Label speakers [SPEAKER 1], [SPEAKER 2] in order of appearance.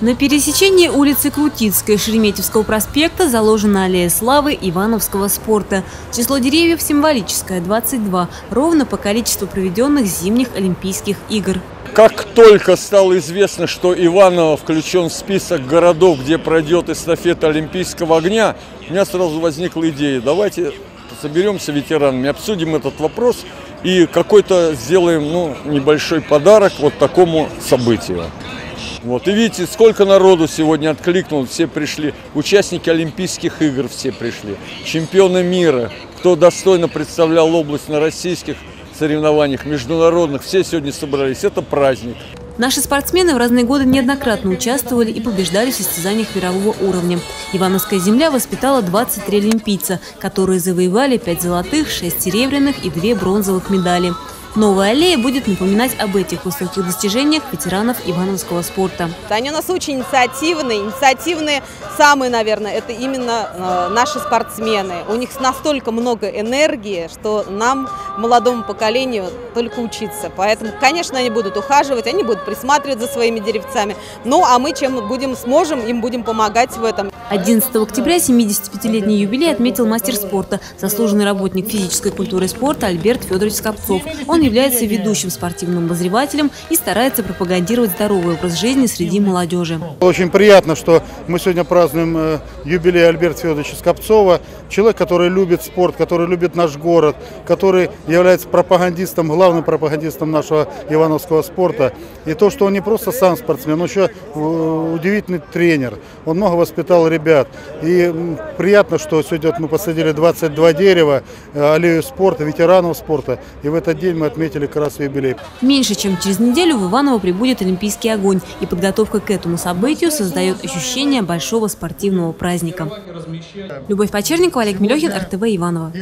[SPEAKER 1] На пересечении улицы Крутицкой и Шереметьевского проспекта заложена аллея славы Ивановского спорта. Число деревьев символическое – 22, ровно по количеству проведенных зимних Олимпийских игр.
[SPEAKER 2] Как только стало известно, что Иваново включен в список городов, где пройдет эстафета Олимпийского огня, у меня сразу возникла идея, давайте соберемся ветеранами, обсудим этот вопрос и какой-то сделаем ну, небольшой подарок вот такому событию. Вот, и видите, сколько народу сегодня откликнулось, все пришли. Участники Олимпийских игр все пришли. Чемпионы мира, кто достойно представлял область на российских соревнованиях, международных, все сегодня собрались. Это праздник.
[SPEAKER 1] Наши спортсмены в разные годы неоднократно участвовали и побеждали в состязаниях мирового уровня. Ивановская земля воспитала 23 олимпийца, которые завоевали 5 золотых, 6 серебряных и 2 бронзовых медали. Новая аллея будет напоминать об этих высоких достижениях ветеранов ивановского спорта.
[SPEAKER 3] Они у нас очень инициативные. Инициативные самые, наверное, это именно э, наши спортсмены. У них настолько много энергии, что нам, молодому поколению, только учиться. Поэтому, конечно, они будут ухаживать, они будут присматривать за своими деревцами. Ну, а мы чем будем, сможем, им будем помогать в этом.
[SPEAKER 1] 11 октября 75-летний юбилей отметил мастер спорта, заслуженный работник физической культуры и спорта Альберт Федорович Скопцов. Он является ведущим спортивным обозревателем и старается пропагандировать здоровый образ жизни среди молодежи.
[SPEAKER 4] Очень приятно, что мы сегодня празднуем э, юбилей Альберта Федоровича Скопцова. Человек, который любит спорт, который любит наш город, который является пропагандистом, главным пропагандистом нашего ивановского спорта. И то, что он не просто сам спортсмен, он еще э, удивительный тренер. Он много воспитал ребят ребят. И приятно, что сегодня мы посадили 22 дерева, э, аллею спорта, ветеранов спорта. И в этот день мы отметили как раз юбилей.
[SPEAKER 1] Меньше чем через неделю в Иваново прибудет Олимпийский огонь. И подготовка к этому событию создает ощущение большого спортивного праздника. Любовь Почерникова, Олег Милехин, РТВ Иваново.